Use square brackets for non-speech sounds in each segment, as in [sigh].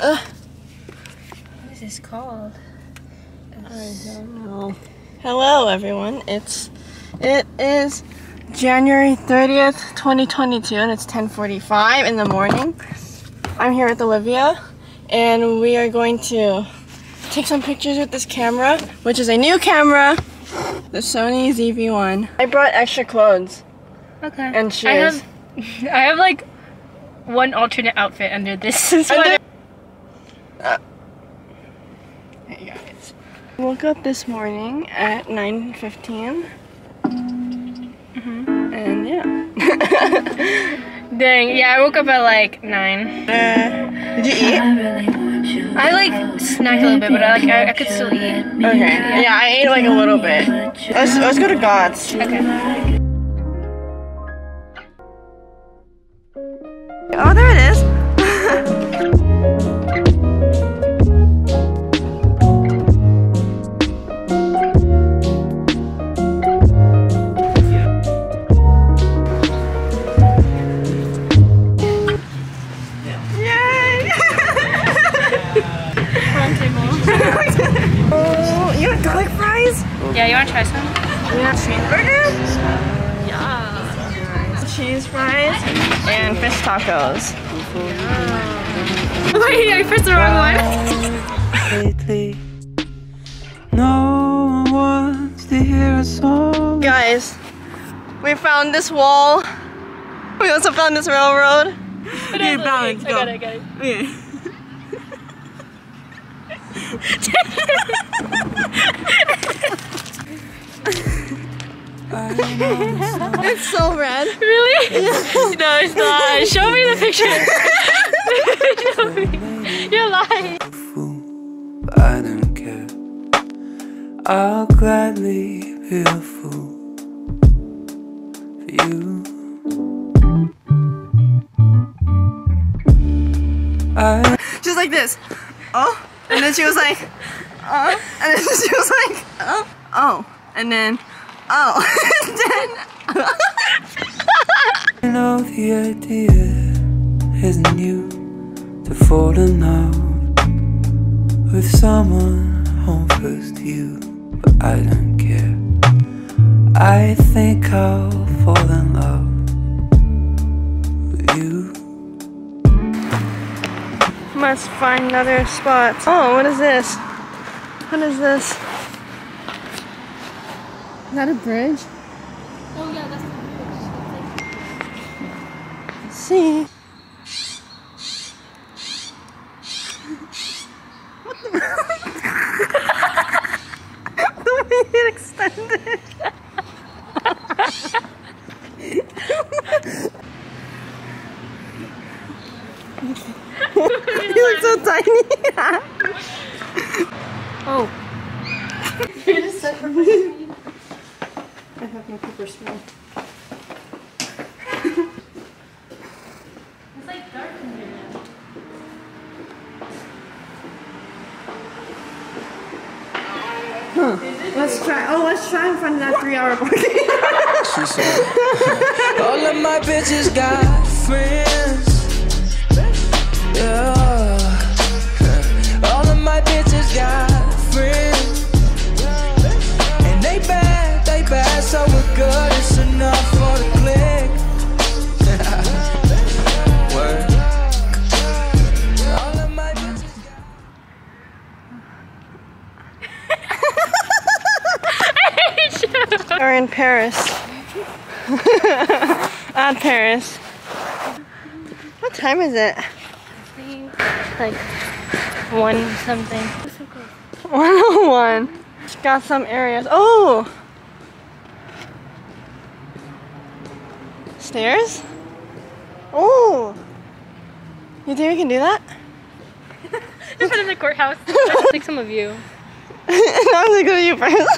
Uh, What is this called? I don't know. Hello, everyone. It's it is January 30th, 2022, and it's 10:45 in the morning. I'm here with Olivia, and we are going to take some pictures with this camera, which is a new camera, the Sony ZV-1. I brought extra clothes Okay. and shoes. I have, [laughs] I have like one alternate outfit under this [laughs] sweater. Hey guys. Woke up this morning at 9.15. And yeah. [laughs] Dang, yeah, I woke up at like nine. Uh, did you eat? I like snacked a little bit, but I like I, I could still eat. Okay. Yeah, I ate like a little bit. Let's, let's go to Gott's. Okay. Oh, there it is. Tacos. [laughs] Wait, I pressed the wrong one. lately. No one wants to hear a song. Guys, we found this wall. We also found this railroad. Okay, balance, I go. got it, I got it. Okay. It's so red. [laughs] Really? no, it's not. Show me the picture. [laughs] Show me. You're lying. Fool, I don't care. I'll gladly be a fool for you. I She's like this. Oh. And then she was like, [laughs] oh. And then she was like, oh. Oh. And then, oh. and then, know the idea isn't new to fall in love with someone home first to you, but I don't care. I think I'll fall in love with you. must find another spot. Oh, what is this? What is this? Is that a bridge? Oh yeah, that's Let's see. What [laughs] the way it extended. [laughs] you look so tiny. [laughs] Oh. I have no paper spray. It's like dark in here now. Let's try. Oh, let's try and find that three-hour [laughs] parking. She said, All of my bitches got friends. Yeah. All of my bitches got At Paris. What time is it? Like one something. 101. Got some areas. Oh! Stairs? Oh! You think we can do that? [laughs] Just in the courthouse. Take some of you. gonna go you first.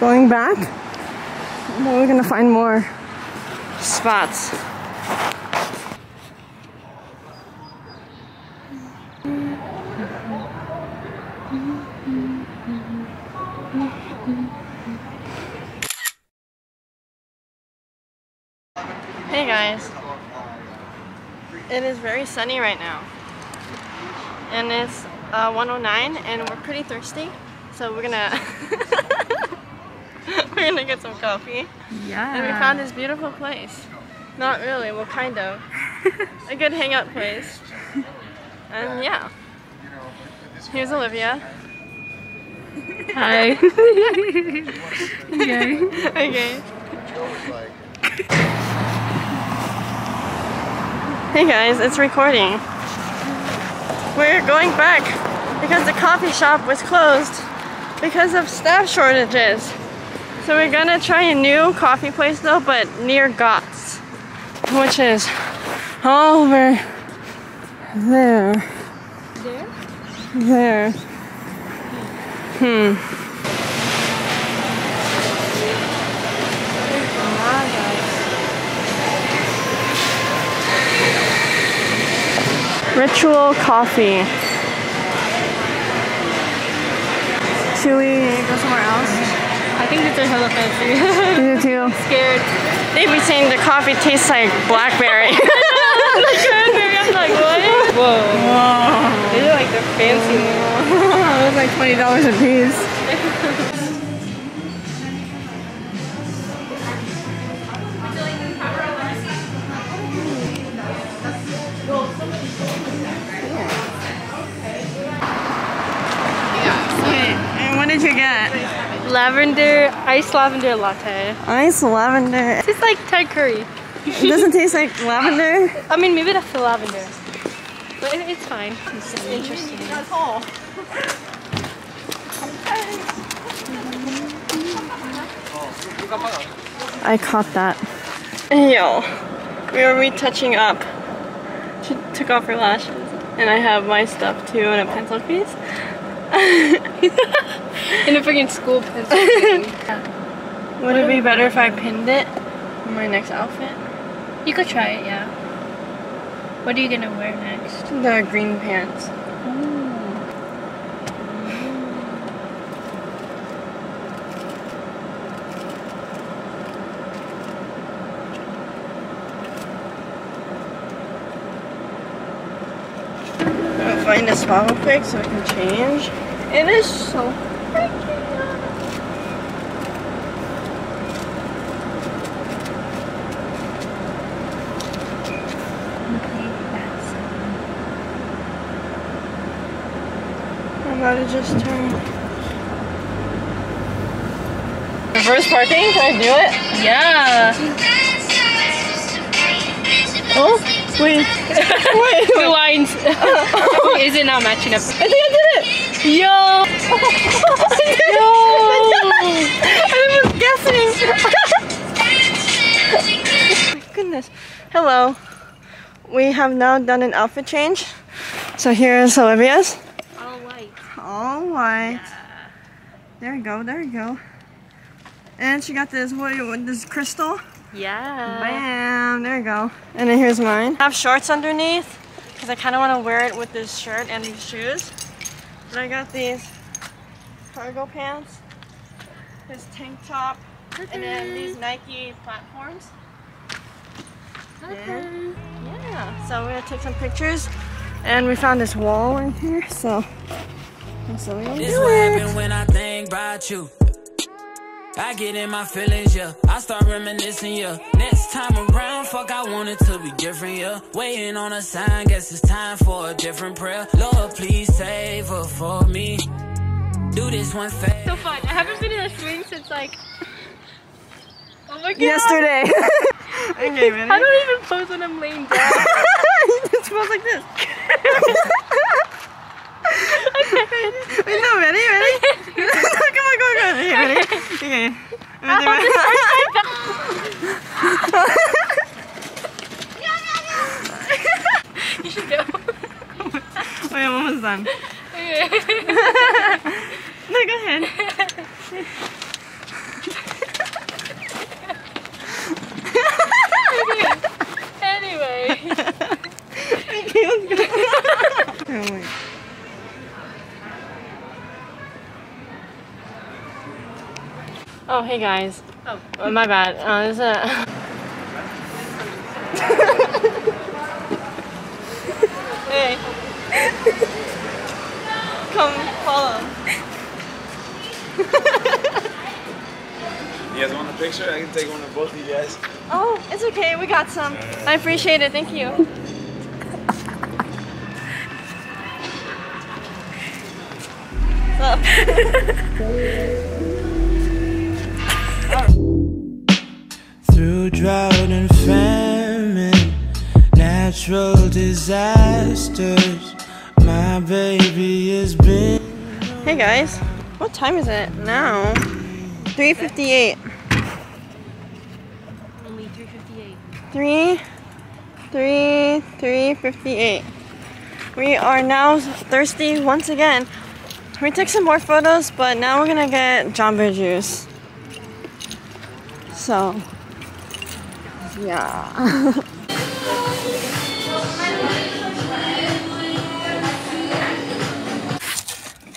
Going back, but we're gonna find more spots. Hey guys. It is very sunny right now. And it's uh, 109 and we're pretty thirsty. So we're gonna [laughs] [laughs] [laughs] we're gonna get some coffee. Yeah. And we found this beautiful place. Not really, well kind of. A good hangout place. And yeah. Here's Olivia. Hi. [laughs] okay. Okay. Hey guys, it's recording. We're going back because the coffee shop was closed because of staff shortages. So we're gonna try a new coffee place though, but near Gott's, which is over there. There? There. Hmm. Ritual coffee. Should we go somewhere else? I think these are hella fancy. You [laughs] too. Scared. They be saying the coffee tastes like blackberry. [laughs] [laughs] Cranberry. I'm like, what? Whoa. Whoa. These are like the fancy ones. it was like twenty dollars a piece. What did you get? Lavender, iced lavender latte. Ice lavender. Tastes like Thai curry. It doesn't taste like lavender. I mean, maybe that's the lavender. But it, it's fine. It's just interesting. I caught that. Yo, we are retouching up. She took off her lashes, and I have my stuff too in a pencil case. [laughs] In a freaking school pencil. [laughs] thing. Would it be better if I pinned it in my next outfit? you could try it, yeah. What are you gonna wear next? The green pants. Find a spot real quick so I can change. It is so I'm about to just turn. Reverse parking? Can I do it? Yeah. Oh, wait. wait. Two lines. [laughs] Is it not matching up? I think I did it. Yo! Yo! [laughs] I was guessing. [laughs] My goodness. Hello. We have now done an outfit change. So here's Olivia's. All white. White. There you go. There you go. And she got this. What? this crystal? Yeah. Bam! There you go. And then here's mine. I have shorts underneath because I kind of want to wear it with this shirt and these shoes. But I got these cargo pants, this tank top, and then these Nike platforms. Okay. Yeah. So we're gonna take some pictures, and we found this wall right here. So, so we're This do what it. happen when I think about you. I get in my feelings, yeah. I start reminiscing, yeah. Next time around, fuck, I want it to be different, yeah. Waiting on a sign, guess it's time for a different prayer. Lord, please save her for me. Do this one favor. So fun. I haven't been in a swing since like. [laughs] Oh my god. Yesterday. [laughs] okay, ready? I don't even pose when I'm laying down. [laughs] it smells like this. Wait, no, ready, ready? [laughs] come on, come on, come on. Okay, ready? Okay. Ready, oh, ready? [laughs] you should go. Wait, I'm almost done. [laughs] No, go ahead. Oh, hey guys. Oh, my bad. Uh, this is a Hey. Come follow. You guys want a picture? I can take one of both of you guys. Oh, it's okay. We got some. I appreciate it. Thank you. What's up? [laughs] disasters, my baby has been. Hey guys, what time is it now? 3:58. only 358. 3 3 3:58. We are now thirsty once again. We took some more photos, but now we're gonna get Jamba Juice. So, yeah. [laughs]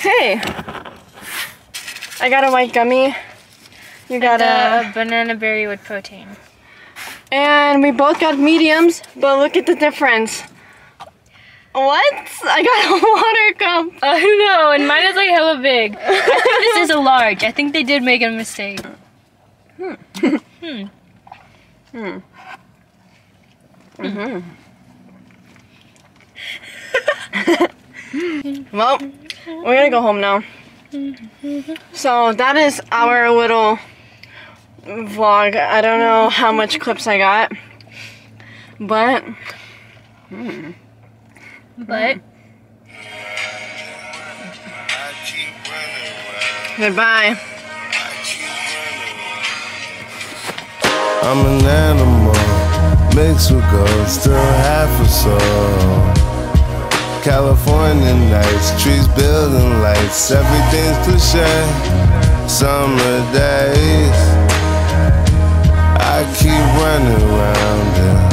hey, I got a white gummy. You got a. a banana berry with protein. And we both got mediums, but look at the difference. What? I got a [laughs] water cup. Oh know, and mine is like hella big. I think this is a large. I think they did make a mistake. Hmm. hmm. Hmm. Mm-hmm. [laughs] well, we're gonna go home now. So that is our little vlog. I don't know how much clips I got, but But goodbye. I'm an animal, mixed with gold, still half a soul. California nights, trees building lights, everything's cliche. Summer days, I keep running around